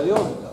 Gloria Dios.